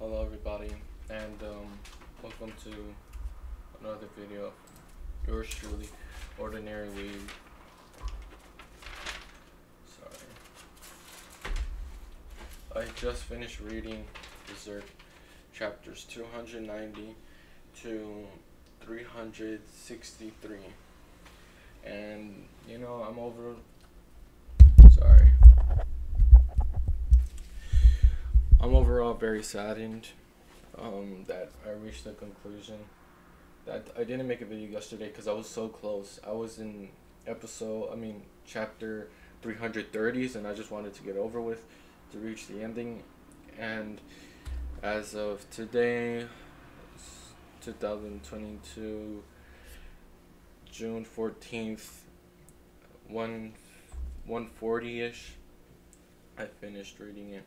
Hello everybody and um, welcome to another video of yours truly, Ordinary Weeb. Sorry. I just finished reading Berserk chapters 290 to 363 and you know I'm over sorry I'm overall very saddened um, that I reached the conclusion that I didn't make a video yesterday because I was so close. I was in episode, I mean, chapter 330s, and I just wanted to get over with to reach the ending. And as of today, 2022, June 14th, 1 140 ish, I finished reading it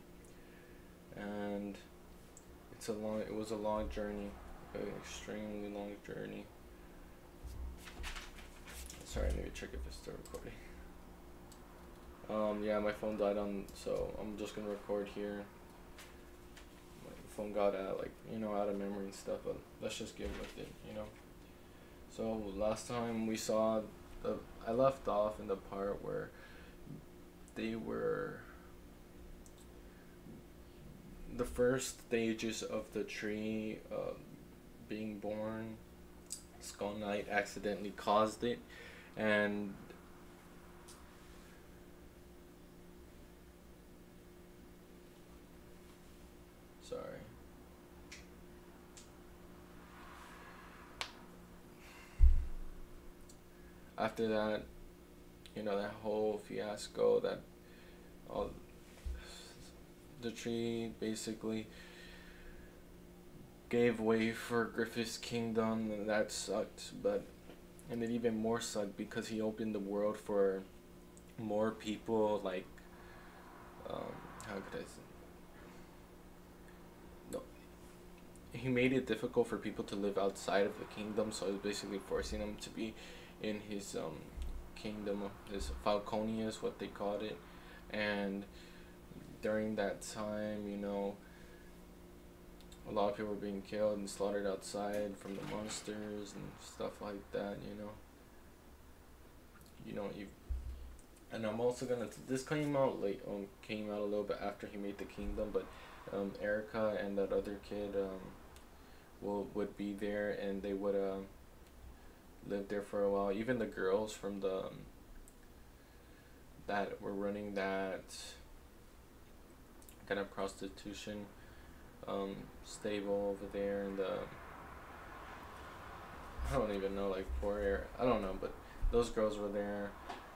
and it's a long it was a long journey an extremely long journey. Sorry need to check if it's still recording. Um yeah my phone died on so I'm just gonna record here. My phone got out like you know out of memory and stuff but let's just get with it you know? So last time we saw the I left off in the part where they were the first stages of the tree uh, being born, Skull Knight accidentally caused it, and sorry. After that, you know that whole fiasco that all the tree basically gave way for Griffith's kingdom, and that sucked. But and it even more sucked because he opened the world for more people. Like, um, how could I say? No, he made it difficult for people to live outside of the kingdom. So he was basically forcing them to be in his um, kingdom. His Falconia is what they called it, and during that time, you know, a lot of people were being killed and slaughtered outside from the monsters and stuff like that, you know. You know, you and I'm also gonna this came out late um came out a little bit after he made the kingdom, but um Erica and that other kid um will would be there and they would uh live there for a while. Even the girls from the um, that were running that kind of prostitution um, stable over there and the I don't even know like poor air I don't know but those girls were there.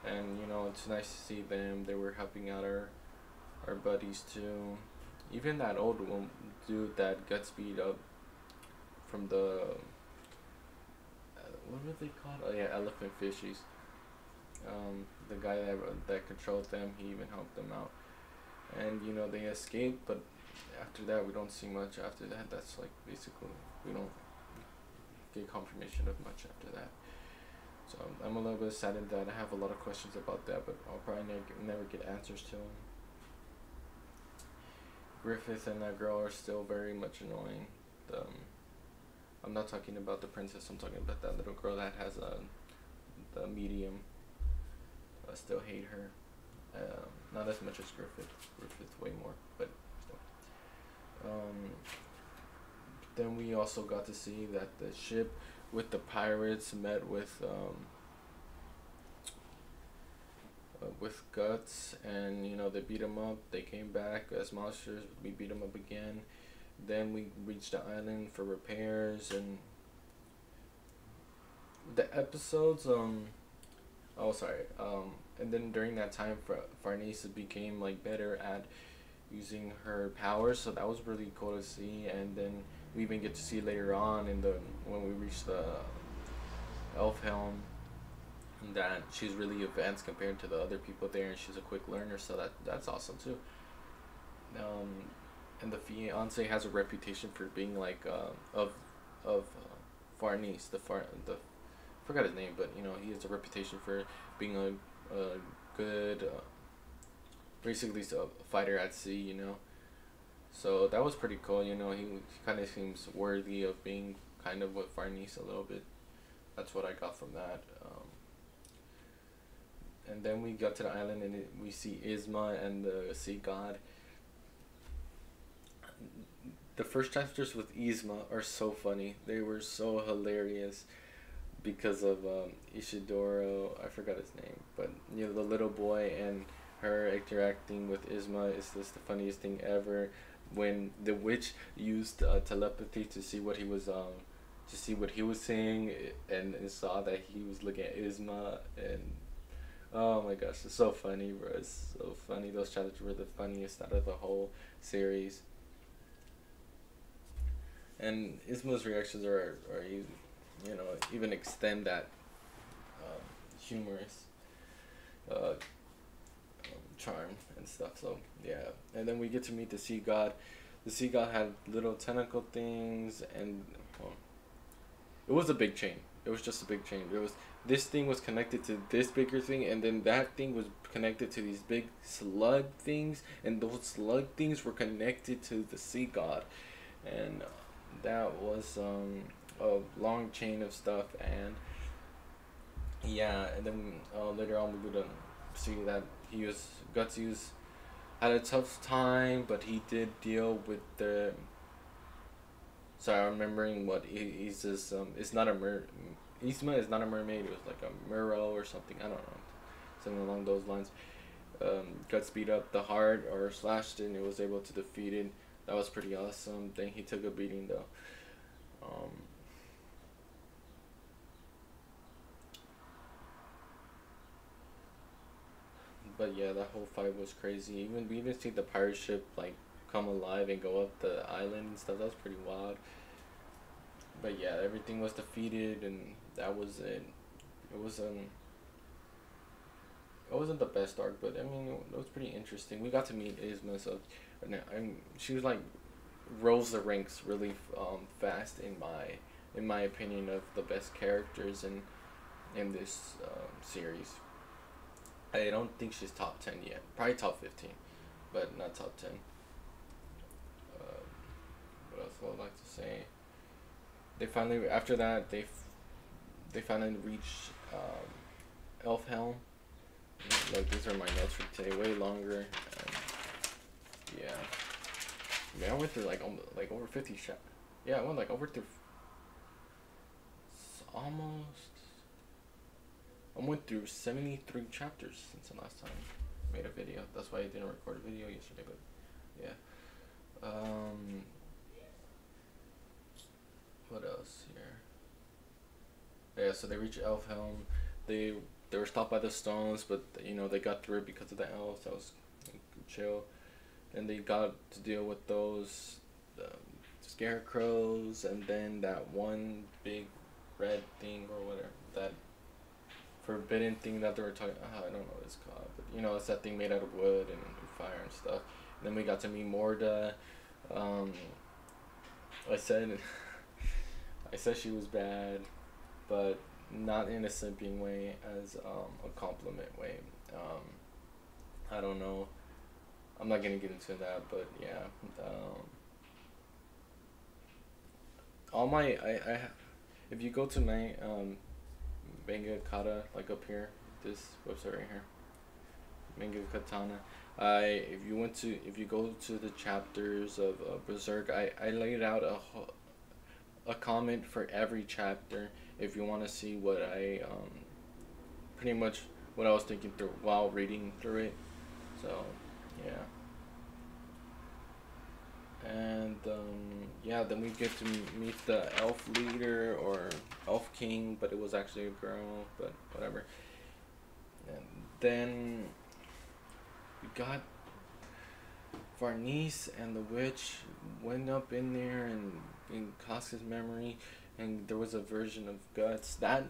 And you know it's nice to see them. They were helping out our our buddies too. Even that old one dude that got speed up from the uh, what were they called? Oh yeah elephant fishies. Um, the guy that that controlled them he even helped them out and you know they escape but after that we don't see much after that. That's like basically we don't get confirmation of much after that. So i'm a little bit saddened that i have a lot of questions about that but i'll probably never get, never get answers to them griffith and that girl are still very much annoying. The, um, i'm not talking about the princess i'm talking about that little girl that has a the medium. I still hate her. Um, not as much as Griffith. Griffith way more, but still. Um, then we also got to see that the ship with the pirates met with um, uh, with guts, and you know they beat them up. They came back as monsters. We beat them up again. Then we reached the island for repairs and the episodes. Um, oh sorry. Um, and then during that time, Farnese became like better at using her powers, so that was really cool to see. And then we even get to see later on in the when we reach the Elfhelm that she's really advanced compared to the other people there, and she's a quick learner, so that that's awesome too. Um, and the fiance has a reputation for being like uh, of of uh, Farnese, the far the I forgot his name, but you know he has a reputation for being a a good, uh, basically a fighter at sea, you know. So that was pretty cool. You know, he, he kind of seems worthy of being kind of with Farnese a little bit. That's what I got from that. Um, and then we got to the island and it, we see Isma and the sea god. The first chapters with Isma are so funny. They were so hilarious because of um, Ishidoro. I forgot his name, but you know the little boy and her interacting with Isma is just the funniest thing ever. When the witch used uh, telepathy to see what he was um, to see what he was saying and, and saw that he was looking at Isma and oh my gosh, it's so funny, bro. It's so funny. Those chapters were the funniest out of the whole series. And Isma's reactions are, are you know, even extend that um, humorous uh, um, charm and stuff. So yeah, and then we get to meet the sea god. The sea god had little tentacle things, and well, it was a big chain. It was just a big chain. It was this thing was connected to this bigger thing, and then that thing was connected to these big slug things, and those slug things were connected to the sea god, and that was um, a long chain of stuff, and yeah, and then uh, later on we would see that he was Gutsius had a tough time, but he did deal with the. Sorry, I'm remembering what he, he's just um. It's not a mer. Isma is not a mermaid. It was like a Merrow or something. I don't know, something along those lines. Um, Guts beat up the heart or slashed it, and it was able to defeat it. That was pretty awesome. Then he took a beating though. Um, but yeah, that whole fight was crazy. Even we even see the pirate ship like come alive and go up the island and stuff. That was pretty wild. But yeah, everything was defeated, and that was it. It was um. It wasn't the best arc, but I mean, it was pretty interesting. We got to meet Isma, so and she was like rose the ranks really um, fast in my in my opinion of the best characters in in this um, series. I don't think she's top 10 yet. Probably top 15, but not top 10. Uh, what else would I like to say? They finally, after that, they they finally reached um, Elfhelm. Like, these are my notes for today, way longer. And yeah. I mean, I went through like almost, like over 50 shots. Yeah, I went like over through almost I went through 73 chapters since the last time I made a video. That's why I didn't record a video yesterday, but yeah. Um, what else here? Yeah, so they reach Elfhelm. They they were stopped by the stones, but you know they got through it because of the elves. That was chill. And they got to deal with those um, scarecrows, and then that one big red thing or whatever that forbidden thing that they were talking. Oh, I don't know what it's called, but you know, it's that thing made out of wood and fire and stuff. And then we got to meet Morda. Um, I said, I said she was bad, but not in a simping way, as um, a compliment way. Um, I don't know. I'm not gonna get into that, but yeah. Um, all my I, I if you go to my um, Manga Kata, like up here, this website right here. Manga Katana. I if you went to if you go to the chapters of uh, Berserk, I I laid out a a comment for every chapter if you want to see what I um pretty much what I was thinking through while reading through it. So, yeah and um, yeah, then we get to meet the elf leader or elf king, but it was actually a girl, but whatever. And then we got Farnese and the witch went up in there and in Casca's memory, and there was a version of guts. That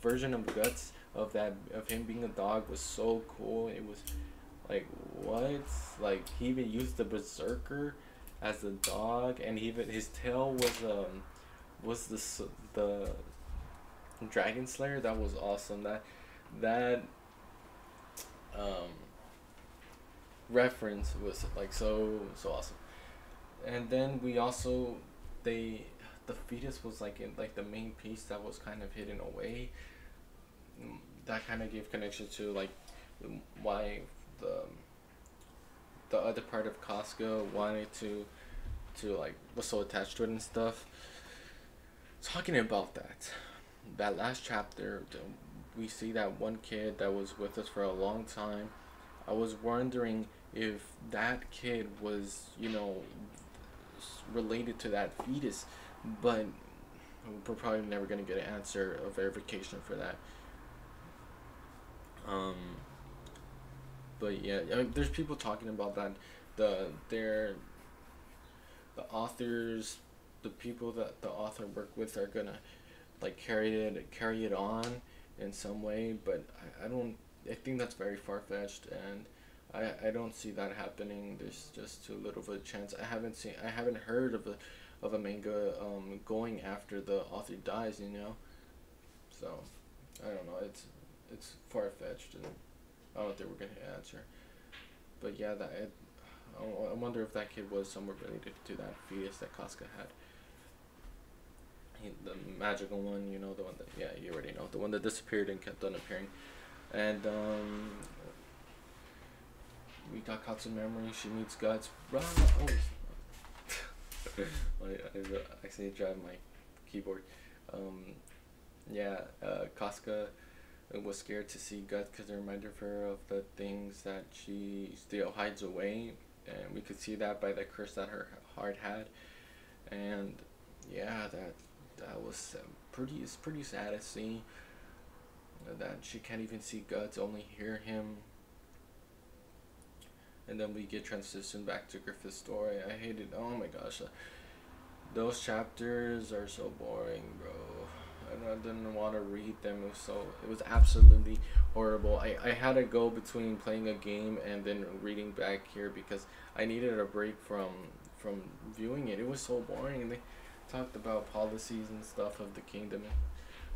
version of guts of that of him being a dog was so cool. It was like what? Like he even used the berserker as a dog, and even his tail was um was the the Dragon Slayer. That was awesome. That that um reference was like so so awesome. and then we also they the fetus was like in like the main piece that was kind of hidden away. Mm, That kind of gave connection to like why the the other part of Casca wanted to to like was so attached to it and stuff. Talking about that, that last chapter, we see that one kid that was with us for a long time. I was wondering if that kid was, you know, related to that fetus, but we're probably never gonna get an answer or verification for that. Um, but yeah, I mean, there's people talking about that. The they're the authors, the people that the author worked with are gonna like carry it carry it on in some way, but I, I don't. I think that's very far fetched, and I I don't see that happening. There's just too little of a chance. I haven't seen. I haven't heard of a of a manga um going after the author dies. You know, so I don't know. It's it's far fetched, and I don't think we're gonna answer. But yeah, that I, I wonder if that kid was somewhere related to that fetus that Casca had. He, the magical one, you know, the one that yeah, you already know, the one that disappeared and kept on appearing, and um, we got Katsu memory. She meets Guts. Oh, I, I accidentally drive my keyboard. Um, yeah, uh, Casca was scared to see Guts because it reminded her of the things that she still hides away, and we could see that by the curse that her heart had, and yeah, that that was pretty. It's pretty sad to see that she can't even see Guts, only hear him. And then we get transitioned back to Griffith's story. I hated. Oh my gosh, uh, those chapters are so boring, bro. I didn't want to read them. It was so. It was absolutely horrible. I, I had to go between playing a game and then reading back here because I needed a break from from viewing it. It was so boring. They talked about policies and stuff of the kingdom.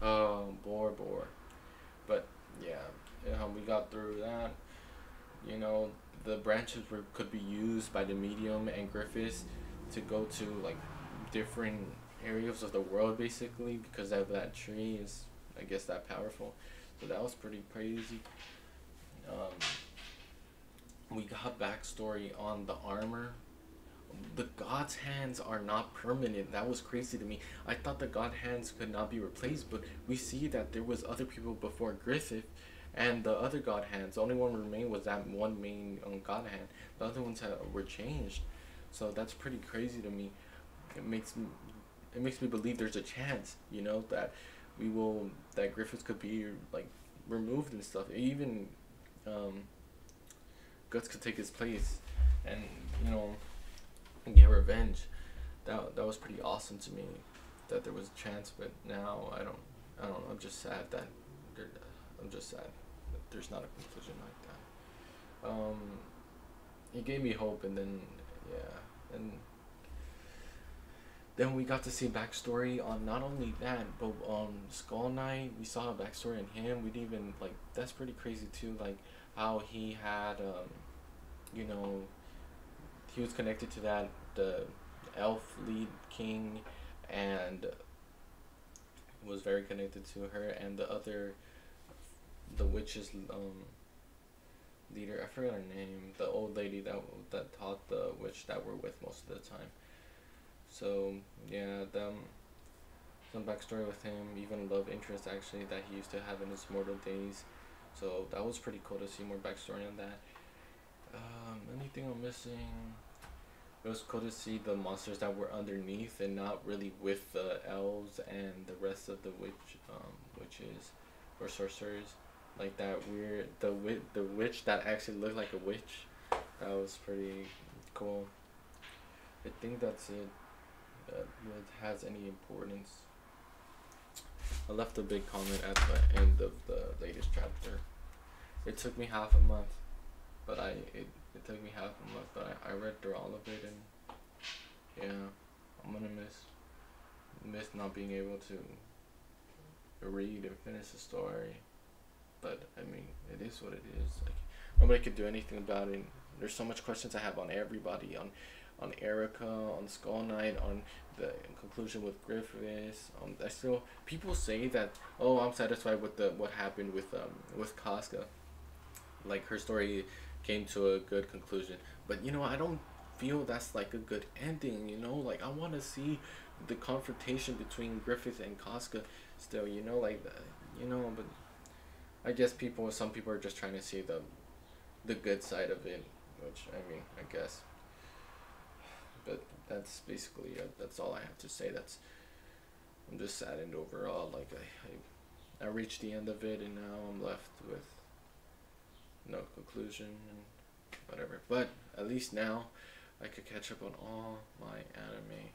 um, bore, bore. But yeah, um, we got through that. You know, the branches were could be used by the medium and Griffiths to go to like different areas of the world basically because of that tree is I guess that powerful. So that was pretty crazy. Um, we got backstory on the armor. The god's hands are not permanent. That was crazy to me. I thought the god hands could not be replaced, but we see that there was other people before Griffith, and the other god hands. The only one remained was that one main um, god hand. The other ones were changed, so that's pretty crazy to me. It makes me, it makes me believe there's a chance, you know, that we will that Griffith could be like removed and stuff. Even um, Guts could take his place, and you know, and get revenge. That that was pretty awesome to me, that there was a chance. But now I don't, I don't. I'm just sad that I'm just sad that there's not a conclusion like that. Um, he gave me hope, and then yeah, and then we got to see backstory on not only that, but on Skull Knight, we saw a backstory on him. We didn't even like that's pretty crazy too. Like how he had, um, you know, he was connected to that the elf lead king, and was very connected to her and the other, the witches um. Leader, I forgot her name. The old lady that that taught the witch that we're with most of the time. So yeah, them some backstory with him, even love interest actually that he used to have in his mortal days. So that was pretty cool to see more backstory on that. Um, anything I'm missing? It was cool to see the monsters that were underneath and not really with the elves and the rest of the witch um, witches or sorcerers. Like that weird the wit the witch that actually looked like a witch. That was pretty cool. I think that's it that has any importance. I left a big comment at the end of the latest chapter. It took me half a month, but I it, it took me half a month, but I, I read through all of it and yeah, I'm gonna miss miss not being able to read and finish the story. But I mean, it is what it is. Like nobody could do anything about it. There's so much questions I have on everybody on on Erica, on Skull Knight, on the conclusion with Griffiths. Um, I still people say that oh I'm satisfied with the what happened with um with Casca, like her story came to a good conclusion. But you know I don't feel that's like a good ending. You know like I want to see the confrontation between Griffith and Casca still. You know like the, you know but I guess people some people are just trying to see the the good side of it, which I mean I guess but that's basically it. that's all I have to say. That's I'm just saddened overall. Like I, I, I reached the end of it, and now I'm left with no conclusion and whatever. But at least now, I could catch up on all my anime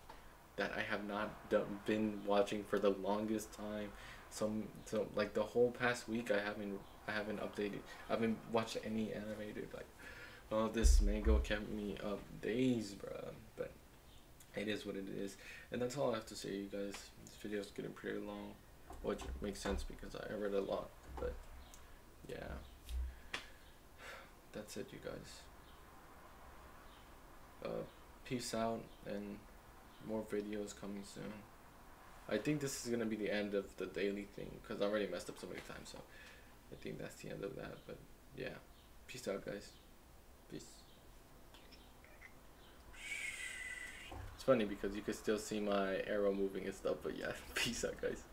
that I have not done, been watching for the longest time. Some so like the whole past week, I haven't I haven't updated. I haven't watched any animated like. Oh, this manga kept me up days, bruh but it is what it is. And that's all I have to say, you guys. This video is getting pretty long, which makes sense because I read a lot. But yeah, that's it, you guys. Uh, peace out and more videos coming soon. I think this is gonna be the end of the daily thing because I already messed up so many times. So I think that's the end of that. But yeah, peace out, guys. Peace. It's funny because you can still see my arrow moving and stuff, but yeah, peace out, guys.